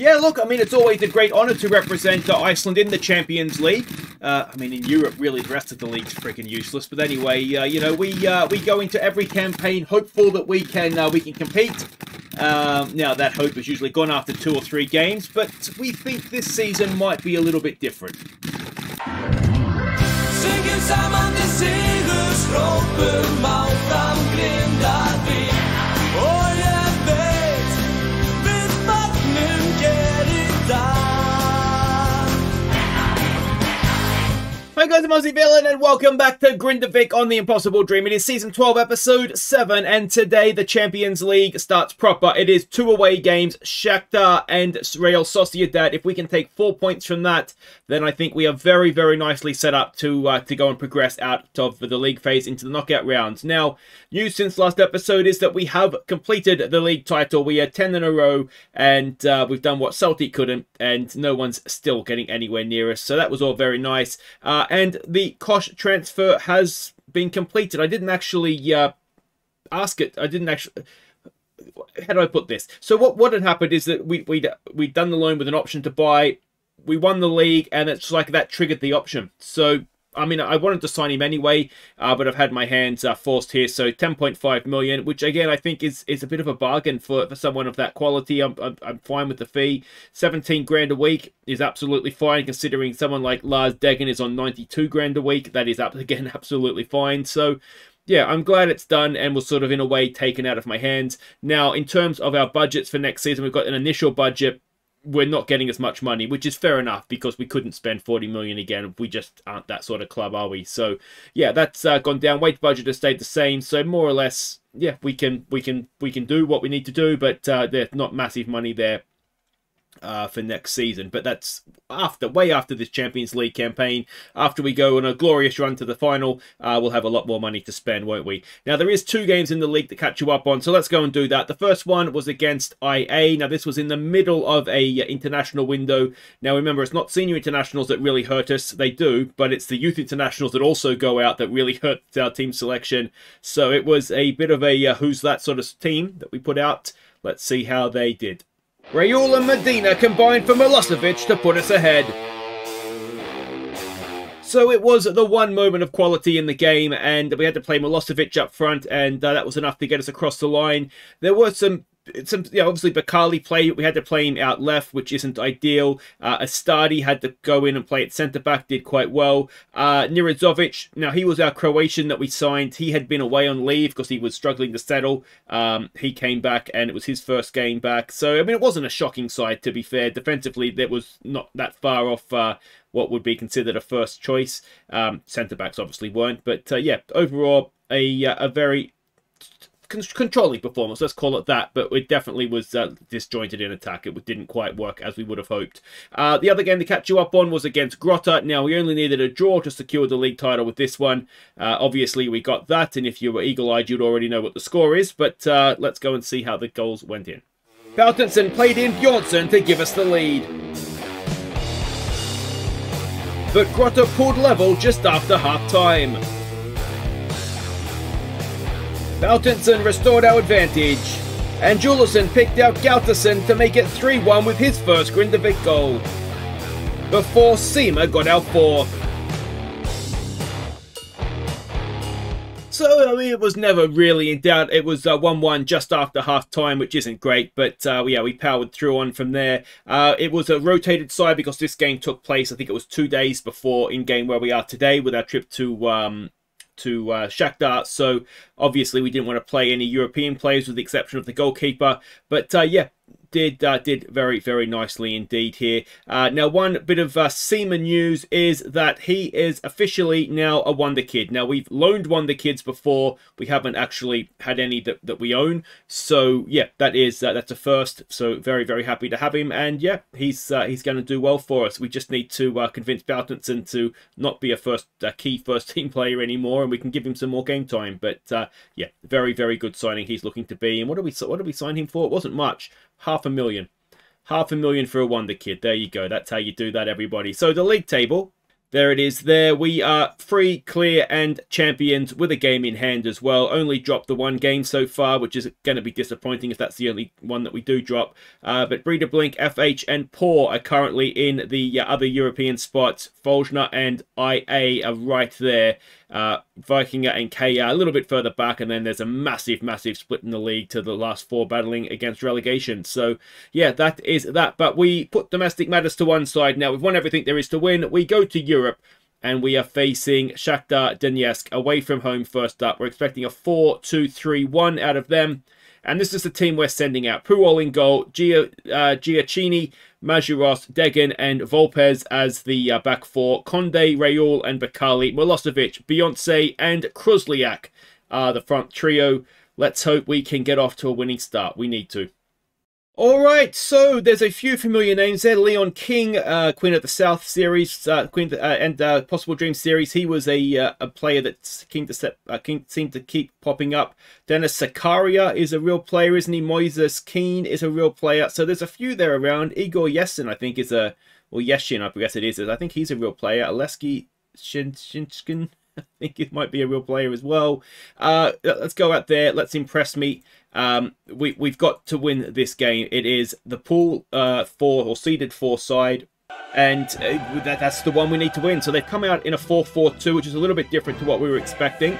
Yeah, look, I mean, it's always a great honour to represent uh, Iceland in the Champions League. Uh, I mean, in Europe, really, the rest of the league's freaking useless. But anyway, uh, you know, we uh, we go into every campaign hopeful that we can uh, we can compete. Um, now, that hope is usually gone after two or three games, but we think this season might be a little bit different. Hi guys, I'm Aussie Villain and welcome back to Grindavik on The Impossible Dream. It is Season 12, Episode 7, and today the Champions League starts proper. It is two away games, Shakhtar and Real Sociedad. If we can take four points from that, then I think we are very, very nicely set up to uh, to go and progress out of the league phase into the knockout rounds. Now, news since last episode is that we have completed the league title. We are 10 in a row, and uh, we've done what Celtic couldn't, and no one's still getting anywhere near us. So that was all very nice. Uh, and the Kosh transfer has been completed. I didn't actually uh, ask it. I didn't actually. How do I put this? So what what had happened is that we we we'd done the loan with an option to buy. We won the league, and it's like that triggered the option. So I mean, I wanted to sign him anyway, uh, but I've had my hands uh, forced here. So 10.5 million, which again I think is is a bit of a bargain for, for someone of that quality. I'm, I'm, I'm fine with the fee. 17 grand a week is absolutely fine, considering someone like Lars Degen is on 92 grand a week. That is up again absolutely fine. So yeah, I'm glad it's done and was sort of in a way taken out of my hands. Now, in terms of our budgets for next season, we've got an initial budget we're not getting as much money, which is fair enough because we couldn't spend 40 million again. We just aren't that sort of club, are we? So yeah, that's uh, gone down. Wage budget has stayed the same. So more or less, yeah, we can we can we can do what we need to do, but uh, there's not massive money there uh, for next season. But that's after, way after this Champions League campaign. After we go on a glorious run to the final, uh, we'll have a lot more money to spend, won't we? Now, there is two games in the league to catch you up on, so let's go and do that. The first one was against IA. Now, this was in the middle of a uh, international window. Now, remember, it's not senior internationals that really hurt us. They do, but it's the youth internationals that also go out that really hurt our team selection. So it was a bit of a uh, who's that sort of team that we put out. Let's see how they did. Raul and Medina combined for Milosevic to put us ahead. So it was the one moment of quality in the game, and we had to play Milosevic up front, and uh, that was enough to get us across the line. There were some some, yeah, obviously Bakali played. We had to play him out left, which isn't ideal. Uh, Astadi had to go in and play at centre back, did quite well. Uh, now he was our Croatian that we signed. He had been away on leave because he was struggling to settle. Um, he came back and it was his first game back. So I mean, it wasn't a shocking side to be fair. Defensively, that was not that far off. Uh, what would be considered a first choice. Um, centre backs obviously weren't, but uh, yeah, overall a uh, a very controlling performance, let's call it that, but it definitely was uh, disjointed in attack. It didn't quite work as we would have hoped. Uh, the other game to catch you up on was against Grotta. Now, we only needed a draw to secure the league title with this one. Uh, obviously, we got that, and if you were eagle-eyed, you'd already know what the score is, but uh, let's go and see how the goals went in. Baltinson played in Bjornsson to give us the lead. But Grotta pulled level just after half-time. Baltinson restored our advantage, and Juleson picked out Galterson to make it 3-1 with his first Grindavik goal. Before Seema got our fourth. So, I mean, it was never really in doubt. It was 1-1 uh, just after half-time, which isn't great, but uh, yeah, we powered through on from there. Uh, it was a rotated side because this game took place, I think it was two days before in-game where we are today with our trip to um, to uh, Shakhtar. So obviously we didn't want to play any European players with the exception of the goalkeeper. But uh, yeah, did uh, did very very nicely indeed here. Uh, now one bit of uh, news is that he is officially now a Wonder Kid. Now we've loaned Wonder Kids before, we haven't actually had any that, that we own. So yeah, that is uh, that's a first. So very very happy to have him, and yeah, he's uh, he's going to do well for us. We just need to uh, convince Baltinson to not be a first key first team player anymore, and we can give him some more game time. But yeah, very very good signing he's looking to be. And what do we what did we sign him for? It wasn't much half a million. Half a million for a Wonder Kid. There you go. That's how you do that, everybody. So the league table. There it is there. We are free, clear, and champions with a game in hand as well. Only dropped the one game so far, which is going to be disappointing if that's the only one that we do drop. Uh, but Breiðablik, FH, and Poor are currently in the uh, other European spots. Folgner and IA are right there. Uh, Vikinger and KR a little bit further back, and then there's a massive, massive split in the league to the last four battling against relegation. So, yeah, that is that. But we put domestic matters to one side now. We've won everything there is to win. We go to Europe, and we are facing Shakhtar Donetsk away from home first up. We're expecting a 4-2-3-1 out of them. And this is the team we're sending out. Puyol in goal, Gia, uh, Giacchini, Mazuros, Degen, and Volpez as the uh, back four. Conde, Raul, and Bakali, Milosevic, Beyonce, and Kruzliak are the front trio. Let's hope we can get off to a winning start. We need to. All right, so there's a few familiar names there. Leon King, uh, Queen of the South series, uh, Queen uh, and uh, Possible Dream series. He was a uh, a player that seemed to set, uh, seemed to keep popping up. Denis Zakaria is a real player, isn't he? Moise Kean is a real player. So there's a few there around. Igor Yesin, I think, is a well Yeshin, I guess it is. I think he's a real player. Aleski Shinskin, I think it might be a real player as well. Let's go out there. Let's impress me. Um, we, we've got to win this game. It is the pool uh, four or seeded four side. And uh, that, that's the one we need to win. So they've come out in a 4-4-2, which is a little bit different to what we were expecting.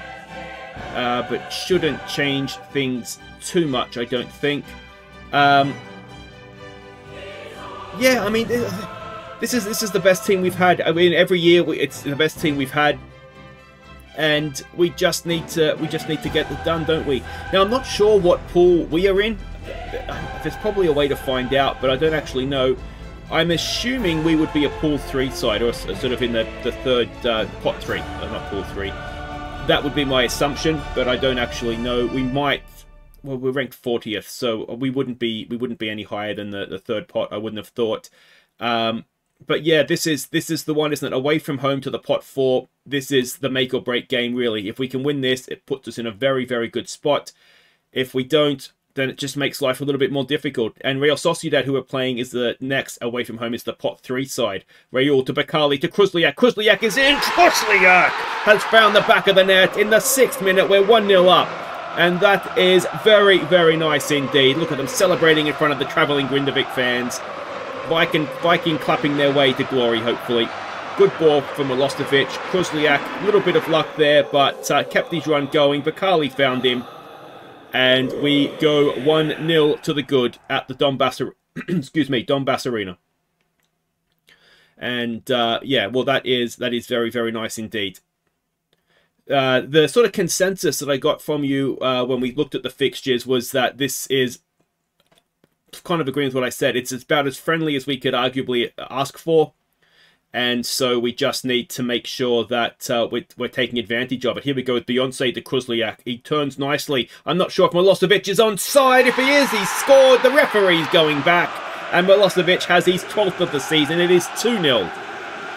Uh, but shouldn't change things too much, I don't think. Um, yeah, I mean, this is this is the best team we've had. I mean, every year we, it's the best team we've had and we just need to we just need to get it done, don't we? Now I'm not sure what pool we are in. There's probably a way to find out, but I don't actually know. I'm assuming we would be a pool three side, or sort of in the the third uh, pot three, uh, not pool three. That would be my assumption, but I don't actually know. We might. Well, we're ranked 40th, so we wouldn't be we wouldn't be any higher than the, the third pot. I wouldn't have thought. Um, but yeah, this is this is the one, isn't it? Away from home to the pot four. This is the make or break game, really. If we can win this, it puts us in a very, very good spot. If we don't, then it just makes life a little bit more difficult. And Real Sociedad, who are playing, is the next away from home, is the pot three side. Real to Bakali to Kruzliak. Kruzliak is in. Kruzliak has found the back of the net in the sixth minute. We're 1 0 up. And that is very, very nice indeed. Look at them celebrating in front of the travelling Grindavik fans. Viking, Viking clapping their way to glory, hopefully. Good ball from Milosevic. Kruzliak, a little bit of luck there, but uh, kept his run going. Bakali found him. And we go 1-0 to the good at the Donbass, excuse me, Donbass Arena. And uh, yeah, well, that is that is very, very nice indeed. Uh, the sort of consensus that I got from you uh, when we looked at the fixtures was that this is kind of agreeing with what I said. It's about as friendly as we could arguably ask for. And so we just need to make sure that uh, we're, we're, taking advantage of it. Here we go with Beyonce to Kruzliak. He turns nicely. I'm not sure if Milosevic is on side. If he is, he scored. The referee's going back. And Milosevic has his 12th of the season. It is 2-0.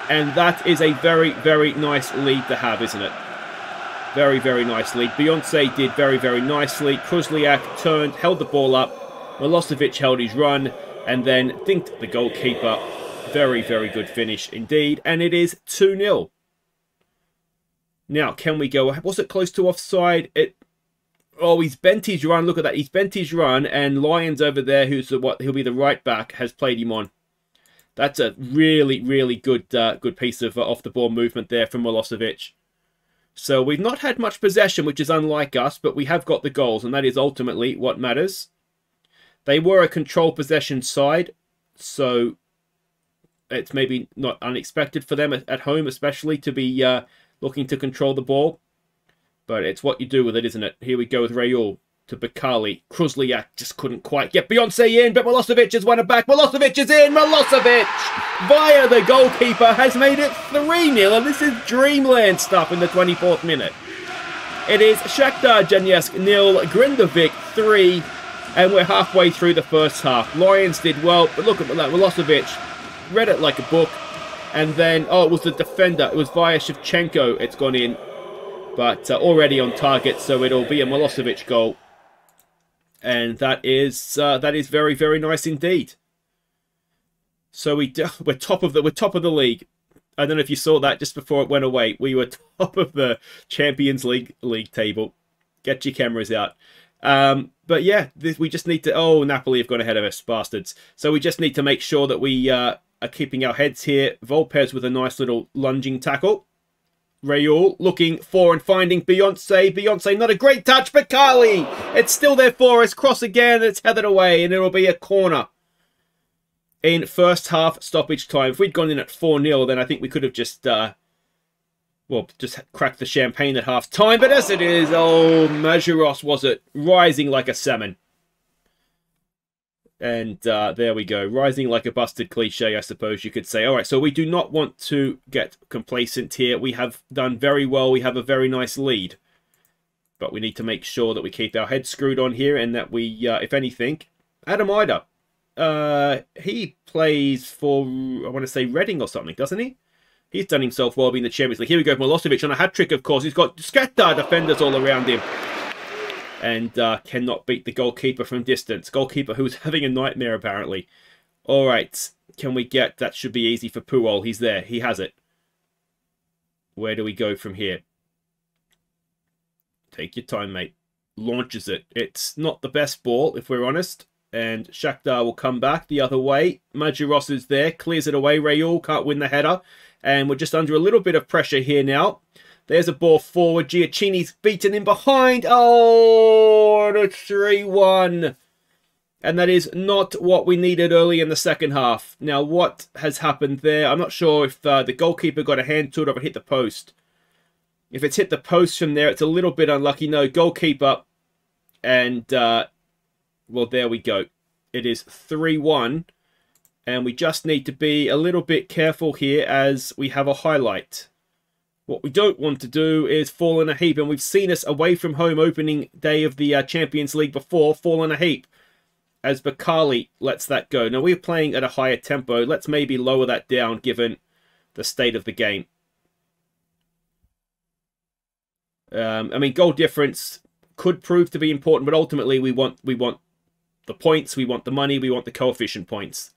And that is a very, very nice lead to have, isn't it? Very, very nice lead. Beyonce did very, very nicely. Kruzliak turned, held the ball up, Milosevic held his run and then dinked the goalkeeper. Very, very good finish indeed. And it is 2-0. Now, can we go... Was it close to offside? It... Oh, he's bent his run. Look at that. He's bent his run. And Lyons over there, who's the, what? He'll be the right back, has played him on. That's a really, really good uh, good piece of uh, off-the-ball movement there from Milosevic. So we've not had much possession, which is unlike us, but we have got the goals, and that is ultimately what matters. They were a control possession side, so it's maybe not unexpected for them at, home, especially to be uh, looking to control the ball. But it's what you do with it, isn't it? Here we go with Raul to Bakali. Kruzliak just couldn't quite get Beyonce in, but Milosevic has won it back. Milosevic is in. Milosevic, via the goalkeeper, has made it 3-0, and this is dreamland stuff in the 24th minute. It is Shakhtar Donetsk nil, Grindavik 3, and we're halfway through the first half. Lions did well, but look at that. Milosevic read it like a book. And then, oh, it was the defender. It was via Shevchenko. It's gone in. But uh, already on target, so it'll be a Milosevic goal. And that is uh, that is very, very nice indeed. So we we're top of the we're top of the league. I don't know if you saw that just before it went away. We were top of the Champions League league table. Get your cameras out. Um, but yeah, this, we just need to. Oh, Napoli have gone ahead of us, bastards. So we just need to make sure that we uh, are keeping our heads here. Volpez with a nice little lunging tackle. Raul looking for and finding Beyonce. Beyonce, not a great touch, but Carly, it's still there for us. Cross again, it's headed away, and it'll be a corner in first half stoppage time. If we'd gone in at 4-0, then I think we could have just, uh, well, just cracked the champagne at half time. But as it is, oh, Mazuros was it, rising like a salmon. And uh, there we go, rising like a busted cliche, I suppose you could say. All right, so we do not want to get complacent here. We have done very well. We have a very nice lead. But we need to make sure that we keep our heads screwed on here and that we, uh, if anything, Adam Idah uh, he plays for, I want to say Reading or something, doesn't he? He's done himself well being the Champions League. Here we go, Milosevic on a hat trick, of course. He's got Shakhtar defenders all around him. And uh, cannot beat the goalkeeper from distance. Goalkeeper who's having a nightmare, apparently. All right, can we get... That should be easy for Puyol. He's there. He has it. Where do we go from here? Take your time, mate. Launches it. It's not the best ball, if we're honest and Shakhtar will come back the other way. Mazuros is there, clears it away. Raul can't win the header, and we're just under a little bit of pressure here now. There's a ball forward. Giacchini's beaten in behind. Oh, a 3-1. And that is not what we needed early in the second half. Now, what has happened there? I'm not sure if uh, the goalkeeper got a hand to it or it hit the post. If it's hit the post from there, it's a little bit unlucky. No, goalkeeper. And uh, well, there we go. It is 3-1. And we just need to be a little bit careful here as we have a highlight. What we don't want to do is fall in a heap. And we've seen us away from home opening day of the uh, Champions League before fall in a heap. As Bakali lets that go. Now, we're playing at a higher tempo. Let's maybe lower that down given the state of the game. Um, I mean, goal difference could prove to be important, but ultimately we want we want the points, we want the money, we want the coefficient points.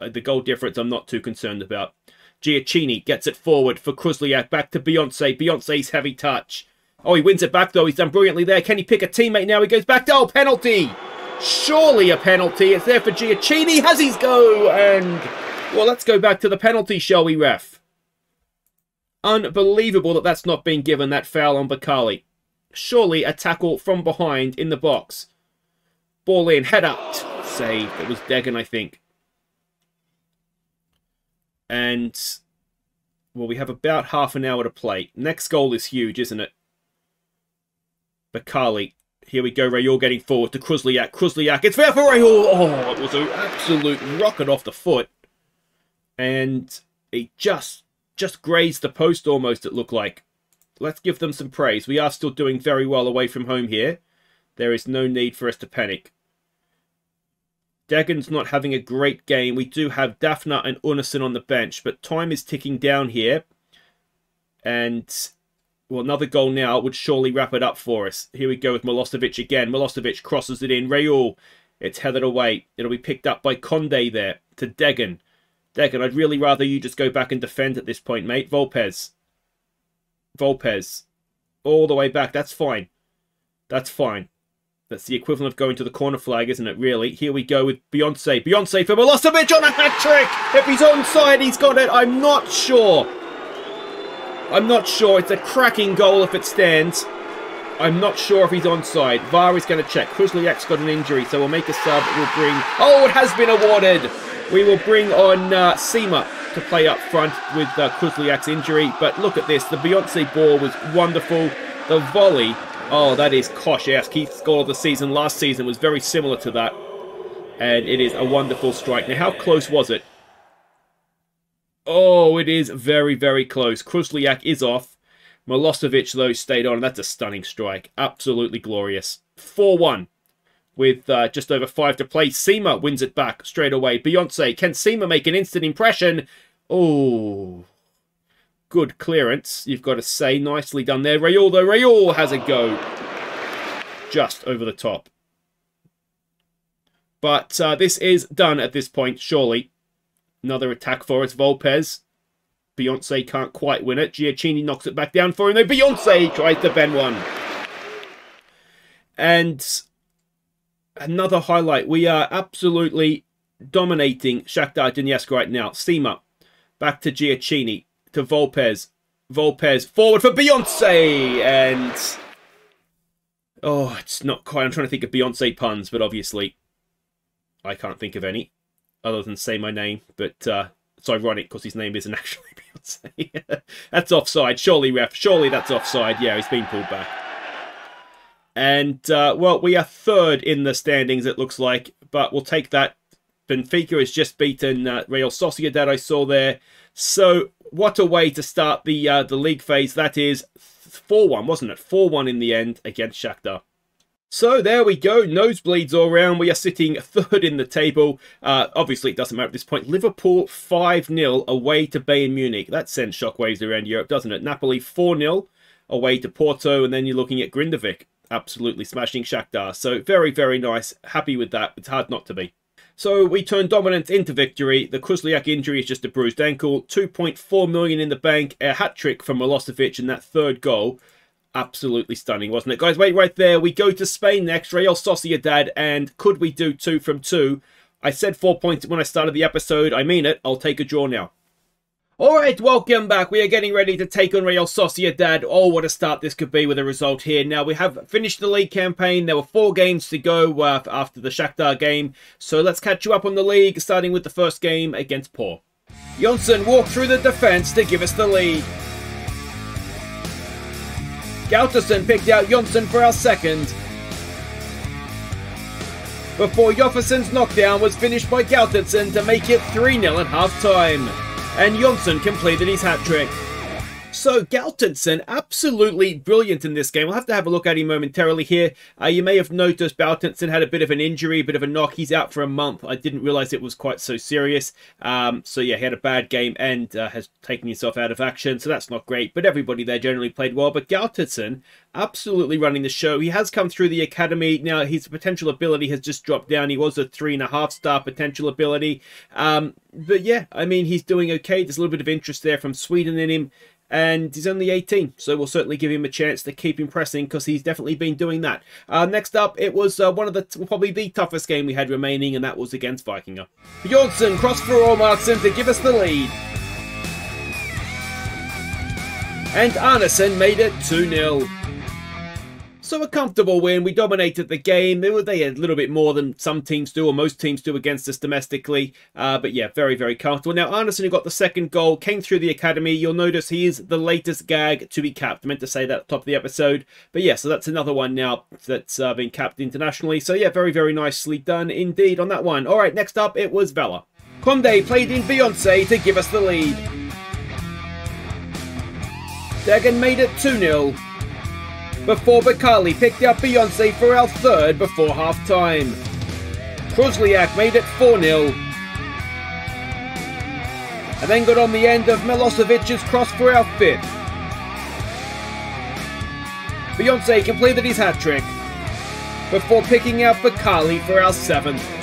Uh, the goal difference I'm not too concerned about. Giacchini gets it forward for Kruzliak. Back to Beyonce. Beyonce's heavy touch. Oh, he wins it back, though. He's done brilliantly there. Can he pick a teammate now? He goes back. To, oh, penalty! Surely a penalty. It's there for Giacchini. Has his go. And, well, let's go back to the penalty, shall we, ref? Unbelievable that that's not been given, that foul on Bakali. Surely a tackle from behind in the box. Ball in, head up. Saved. It was Degen, I think. And, well, we have about half an hour to play. Next goal is huge, isn't it? Bakali. Here we go, Raul getting forward to Kruzliak. Kruzliak, it's fair for Raul. Oh, oh, it was an absolute rocket off the foot. And he just, just grazed the post almost, it looked like. Let's give them some praise. We are still doing very well away from home here. There is no need for us to panic. Degen's not having a great game. We do have Daphna and Unison on the bench, but time is ticking down here. And, well, another goal now would surely wrap it up for us. Here we go with Milosevic again. Milosevic crosses it in. Raul, it's headed away. It'll be picked up by Conde there to Degen. Degen, I'd really rather you just go back and defend at this point, mate. Volpez. Volpez. All the way back. That's fine. That's fine. That's the equivalent of going to the corner flag, isn't it, really? Here we go with Beyonce. Beyonce for Milosevic on a hat-trick! If he's onside, he's got it. I'm not sure. I'm not sure. It's a cracking goal if it stands. I'm not sure if he's onside. VAR is going to check. Kruzliak's got an injury, so we'll make a sub. We'll bring... Oh, it has been awarded! We will bring on uh, Sima to play up front with uh, Kruzliak's injury. But look at this. The Beyonce ball was wonderful. The volley Oh, that is Kosh. Yes, Keith's goal of the season last season was very similar to that. And it is a wonderful strike. Now, how close was it? Oh, it is very, very close. Kruzliak is off. Milosevic, though, stayed on. That's a stunning strike. Absolutely glorious. 4-1 with uh, just over five to play. Sima wins it back straight away. Beyonce, can Sima make an instant impression? Oh, good clearance, you've got to say. Nicely done there. Raul, though. Raul has a go. Just over the top. But uh, this is done at this point, surely. Another attack for us. Volpez. Beyonce can't quite win it. Giacchini knocks it back down for him. Though Beyonce tries to bend one. And another highlight. We are absolutely dominating Shakhtar Donetsk right now. Sima, back to Giacchini, to Volpez. Volpez forward for Beyonce, and oh, it's not quite. I'm trying to think of Beyonce puns, but obviously, I can't think of any other than say my name. But uh, it's ironic because his name isn't actually Beyonce. that's offside. Surely, ref. Surely that's offside. Yeah, he's been pulled back. And, uh, well, we are third in the standings, it looks like. But we'll take that. Benfica has just beaten uh, Real Sociedad, I saw there. So, what a way to start the uh, the league phase. That is 4-1, wasn't it? 4-1 in the end against Shakhtar. So there we go, nosebleeds all round. We are sitting third in the table. Uh, obviously, it doesn't matter at this point. Liverpool 5-0 away to Bayern Munich. That sends shockwaves around Europe, doesn't it? Napoli 4-0 away to Porto, and then you're looking at Grindavik absolutely smashing Shakhtar. So very, very nice. Happy with that. It's hard not to be. So we turn dominance into victory. The Kruzliak injury is just a bruised ankle. 2.4 million in the bank. A hat trick from Milosevic in that third goal. Absolutely stunning, wasn't it? Guys, wait right there. We go to Spain next. Real Sociedad. And could we do two from two? I said four points when I started the episode. I mean it. I'll take a draw now. Alright, welcome back. We are getting ready to take on Real Sociedad. Oh, what a start this could be with a result here. Now, we have finished the league campaign. There were four games to go uh, after the Shakhtar game. So let's catch you up on the league, starting with the first game against Por. Jonsson walked through the defence to give us the lead. Gauterson picked out Jonsson for our second. Before Jofferson's knockdown was finished by Gauterson to make it 3-0 at half-time and Jonsson completed his hat-trick. So Galtenson, absolutely brilliant in this game. We'll have to have a look at him momentarily here. Uh, you may have noticed Baltinson had a bit of an injury, a bit of a knock. He's out for a month. I didn't realize it was quite so serious. Um, so yeah, he had a bad game and uh, has taken himself out of action. So that's not great. But everybody there generally played well. But Galtenson, absolutely running the show. He has come through the academy. Now his potential ability has just dropped down. He was a three and a half star potential ability. Um, but yeah, I mean, he's doing okay. There's a little bit of interest there from Sweden in him and he's only 18 so we'll certainly give him a chance to keep impressing because he's definitely been doing that. Uh, next up it was uh, one of the probably the toughest game we had remaining and that was against Vikinger Bjornsson crossed for Ormarkson to give us the lead. And Arneson made it 2-0 so a comfortable win. We dominated the game. They, were, a little bit more than some teams do, or most teams do against us domestically. Uh, but yeah, very, very comfortable. Now, Arneson, who got the second goal, came through the academy. You'll notice he is the latest gag to be capped. I meant to say that at the top of the episode. But yeah, so that's another one now that's uh, been capped internationally. So yeah, very, very nicely done indeed on that one. All right, next up, it was Vela. Conde played in Beyonce to give us the lead. Dagan made it 2-0 before Bakali picked up Beyonce for our third before half time. Kruzliak made it 4 0. And then got on the end of Milosevic's cross for our fifth. Beyonce completed his hat trick before picking out Bakali for our seventh.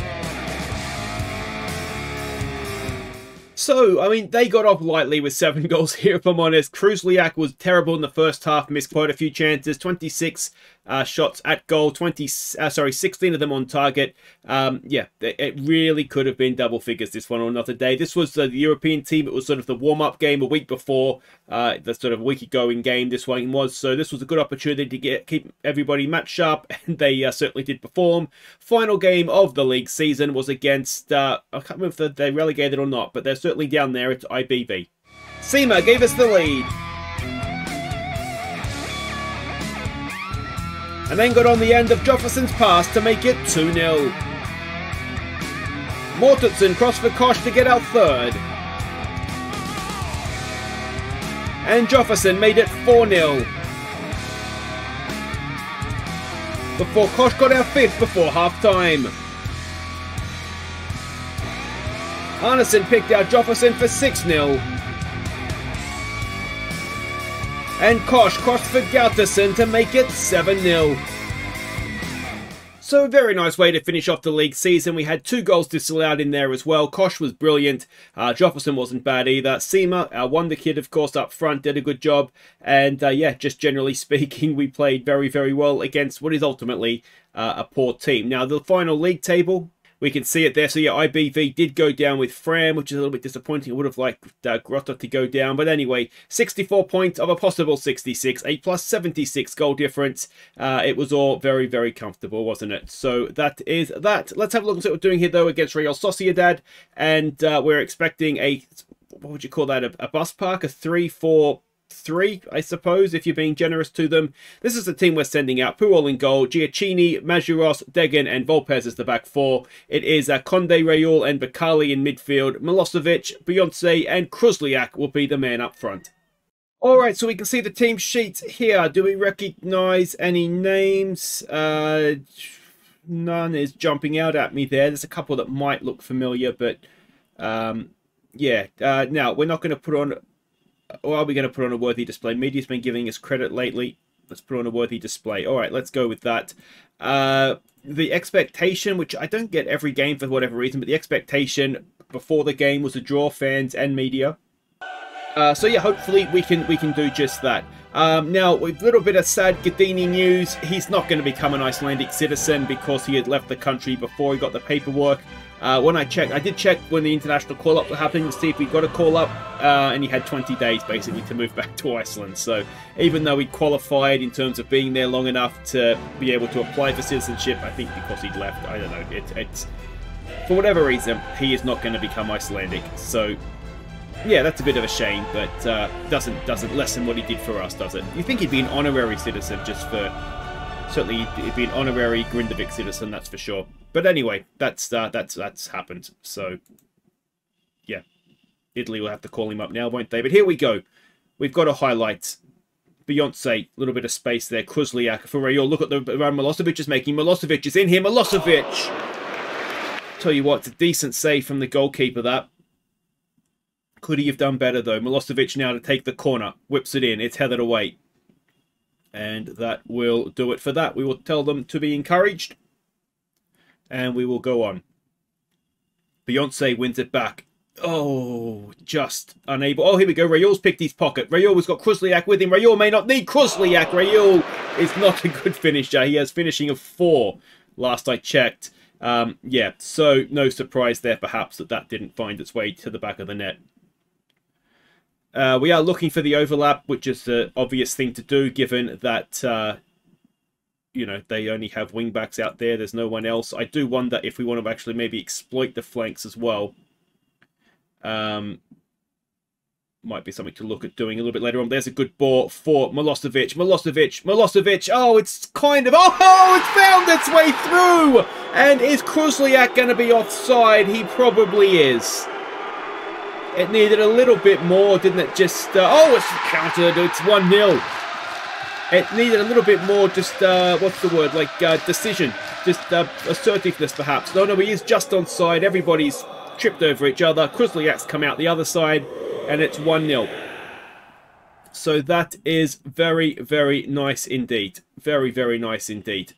So, I mean, they got off lightly with seven goals here, if I'm honest. Kruzliak was terrible in the first half, missed quite a few chances. 26 uh, shots at goal, 20, uh, sorry, 16 of them on target. Um, yeah, it really could have been double figures this one or another day. This was the European team. It was sort of the warm-up game a week before, uh, the sort of week ago in game this one was. So this was a good opportunity to get keep everybody match sharp, and they uh, certainly did perform. Final game of the league season was against, uh, I can't remember if they're relegated or not, but they're certainly down there. It's IBV. Sema gave us the lead. And then got on the end of Jofferson's pass to make it 2-0. Mortensen crossed for Kosh to get out third. And Jofferson made it 4-0. Before Kosh got our fifth before half-time. Arneson picked out Jofferson for 6-0. And Kosh crossed for Gauterson to make it 7-0. So a very nice way to finish off the league season. We had two goals disallowed in there as well. Kosh was brilliant. Uh, Jefferson wasn't bad either. Seema, our wonder kid, of course, up front, did a good job. And uh, yeah, just generally speaking, we played very, very well against what is ultimately uh, a poor team. Now, the final league table, we can see it there. So yeah, IBV did go down with Fram, which is a little bit disappointing. I would have liked uh, Grotto to go down. But anyway, 64 points of a possible 66, a plus 76 goal difference. Uh, it was all very, very comfortable, wasn't it? So that is that. Let's have a look at what we're doing here, though, against Real Sociedad. And uh, we're expecting a, what would you call that, a, a bus park? A 3-4 three, I suppose, if you're being generous to them. This is the team we're sending out. Puyol in goal, Giacchini, Mazuros, Degen, and Volpez as the back four. It is uh, Conde, Raul, and Bakali in midfield. Milosevic, Beyonce, and Kruzliak will be the man up front. Alright, so we can see the team sheet here. Do we recognise any names? Uh, none is jumping out at me there. There's a couple that might look familiar, but um, yeah. Uh, now, we're not going to put on or are we going to put on a worthy display? Media's been giving us credit lately. Let's put on a worthy display. All right, let's go with that. Uh, the expectation, which I don't get every game for whatever reason, but the expectation before the game was to draw fans and media. Uh, so yeah, hopefully we can we can do just that. Um, now, with a little bit of sad Gadini news, he's not going to become an Icelandic citizen because he had left the country before he got the paperwork. Uh, when I checked, I did check when the international call-up was happening to see if we got a call-up, uh, and he had 20 days basically to move back to Iceland. So even though he qualified in terms of being there long enough to be able to apply for citizenship, I think because he'd left, I don't know, it, it's for whatever reason he is not going to become Icelandic. So yeah, that's a bit of a shame, but uh, doesn't doesn't lessen what he did for us, does it? You think he'd be an honorary citizen just for certainly he'd be an honorary Grindavik citizen, that's for sure. But anyway, that's uh, that's that's happened. So yeah, Italy will have to call him up now, won't they? But here we go. We've got a highlight. Beyonce, a little bit of space there. Kruzliak for Raul. Look at the around Milosevic is making. Milosevic is in here. Milosevic! Tell you what, it's a decent save from the goalkeeper, that. Could he have done better, though? Milosevic now to take the corner. Whips it in. It's headed away. And that will do it for that. We will tell them to be encouraged and we will go on. Beyonce wins it back. Oh, just unable. Oh, here we go. Raul's picked his pocket. Raul has got Kruzliak with him. Raul may not need Kruzliak. Rayul is not a good finisher. He has finishing of four, last I checked. Um, yeah, so no surprise there, perhaps, that that didn't find its way to the back of the net. Uh, we are looking for the overlap, which is the obvious thing to do, given that uh, you know, they only have wingbacks out there. There's no one else. I do wonder if we want to actually maybe exploit the flanks as well. Um, might be something to look at doing a little bit later on. There's a good ball for Milosevic. Milosevic. Milosevic. Oh, it's kind of... Oh, it's found its way through! And is Kruzliak going to be offside? He probably is. It needed a little bit more, didn't it? Just... Uh, oh, it's countered. It's 1-0 it needed a little bit more just, uh, what's the word, like uh, decision, just uh, assertiveness perhaps. No, no, he is just on side. Everybody's tripped over each other. Kruzliak's come out the other side, and it's 1-0. So that is very, very nice indeed. Very, very nice indeed.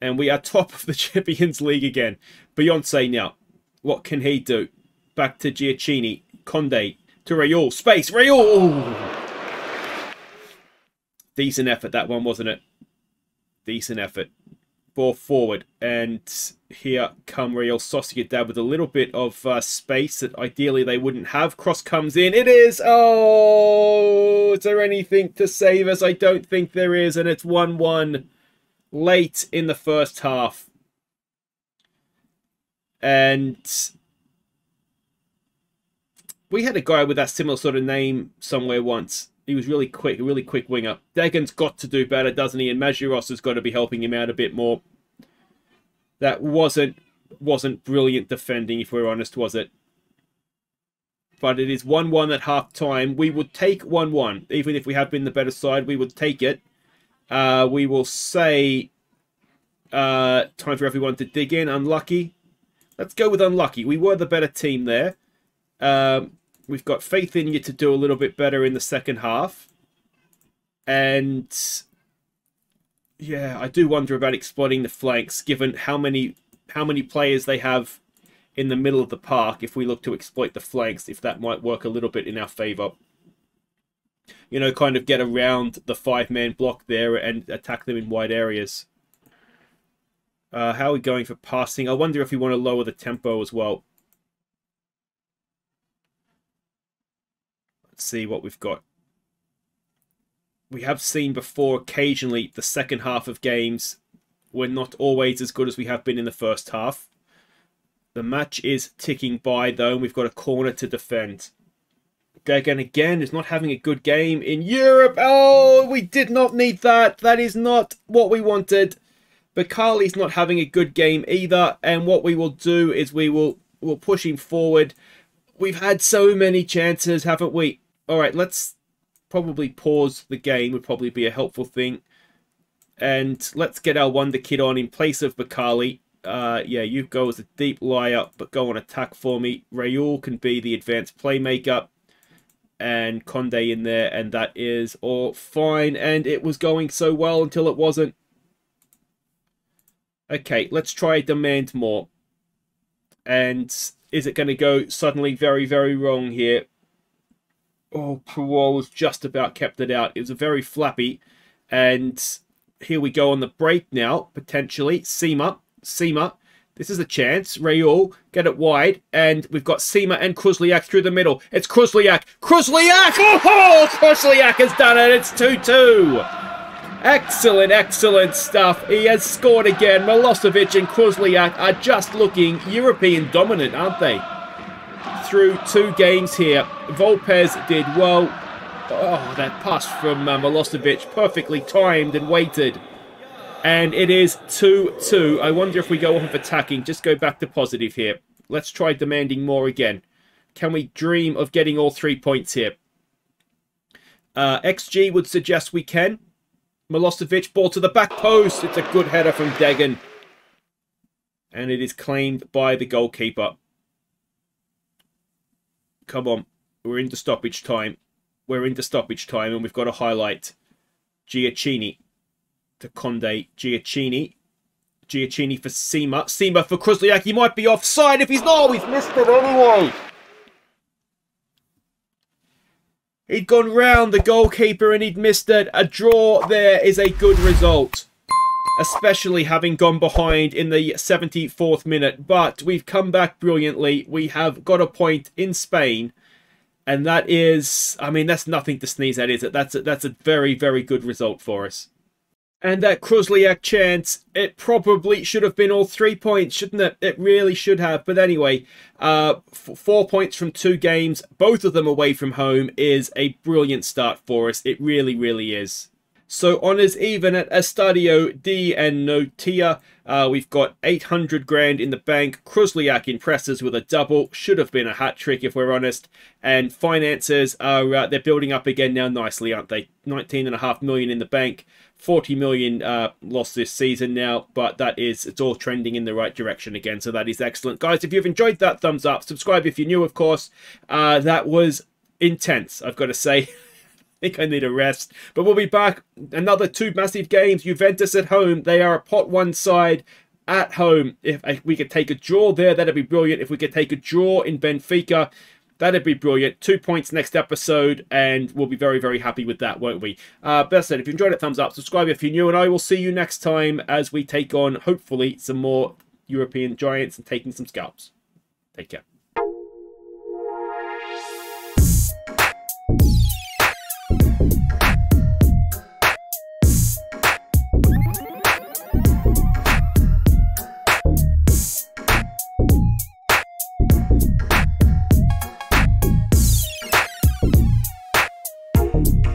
And we are top of the Champions League again. Beyonce now. What can he do? Back to Giacchini. Conde. To Raul. Space. Raul! Decent effort, that one, wasn't it? Decent effort. Ball forward. And here come Real Sociedad with a little bit of uh, space that ideally they wouldn't have. Cross comes in. It is! Oh! Is there anything to save us? I don't think there is. And it's 1-1 late in the first half. And we had a guy with that similar sort of name somewhere once. He was really quick, a really quick winger. Degen's got to do better, doesn't he? And Mazuros has got to be helping him out a bit more. That wasn't wasn't brilliant defending, if we're honest, was it? But it is 1-1 at half time. We would take 1-1. Even if we have been the better side, we would take it. Uh, we will say uh, time for everyone to dig in. Unlucky. Let's go with unlucky. We were the better team there. Um, we've got faith in you to do a little bit better in the second half. And Yeah, I do wonder about exploiting the flanks, given how many how many players they have in the middle of the park. If we look to exploit the flanks, if that might work a little bit in our favour. You know, kind of get around the five-man block there and attack them in wide areas. Uh, how are we going for passing? I wonder if we want to lower the tempo as well. See what we've got. We have seen before occasionally the second half of games we're not always as good as we have been in the first half. The match is ticking by though, and we've got a corner to defend. Degen again is not having a good game in Europe. Oh, we did not need that. That is not what we wanted. But Carly's not having a good game either. And what we will do is we will we'll push him forward. We've had so many chances, haven't we? All right, let's probably pause the game would probably be a helpful thing. And let's get our Wonder Kid on in place of Bakali. Uh, yeah, you go as a deep lie-up, but go on attack for me. Raul can be the advanced playmaker. And Conde in there, and that is all fine. And it was going so well until it wasn't. Okay, let's try demand more. And is it going to go suddenly very, very wrong here? Oh, Perrault was just about kept it out. It was a very flappy. And here we go on the break now, potentially. Seema, Seema. This is a chance. Raul, get it wide. And we've got Seema and Kruzliak through the middle. It's Kruzliak. Kruzliak! Oh, Kruzliak has done it. It's 2-2. Excellent, excellent stuff. He has scored again. Milosevic and Kruzliak are just looking European dominant, aren't they? Through two games here. Volpez did well. Oh, that pass from uh, Milosevic, perfectly timed and weighted. And it is 2-2. I wonder if we go off of attacking, just go back to positive here. Let's try demanding more again. Can we dream of getting all three points here? Uh, XG would suggest we can. Milosevic, ball to the back post. It's a good header from Degen. And it is claimed by the goalkeeper. Come on. We're into stoppage time. We're into stoppage time and we've got to highlight. Giacchini to Conde. Giacchini. Giacchini for Seema. Seema for Kruzliak. He might be offside if he's not. Oh, he's missed it anyway. He'd gone round the goalkeeper and he'd missed it. A draw there is a good result. Especially having gone behind in the 74th minute. But we've come back brilliantly. We have got a point in Spain. And that is, I mean, that's nothing to sneeze at, is it? That's a, that's a very, very good result for us. And that Kruzliak chance, it probably should have been all three points, shouldn't it? It really should have. But anyway, uh, four points from two games, both of them away from home, is a brilliant start for us. It really, really is. So honours even at Estadio de Anoeta. Uh, we've got 800 grand in the bank. Kruzliak impresses with a double. Should have been a hat trick if we're honest. And finances are uh, they're building up again now nicely, aren't they? 19.5 million in the bank. 40 million uh, lost this season now, but that is, it's all trending in the right direction again, so that is excellent. Guys, if you've enjoyed that, thumbs up. Subscribe if you're new, of course. Uh, that was intense, I've got to say. I think I need a rest. But we'll be back. Another two massive games. Juventus at home. They are a pot one side at home. If we could take a draw there, that'd be brilliant. If we could take a draw in Benfica, That'd be brilliant. Two points next episode, and we'll be very, very happy with that, won't we? Uh, best said, if you enjoyed it, thumbs up, subscribe if you're new, and I will see you next time as we take on, hopefully, some more European giants and taking some scalps. Take care.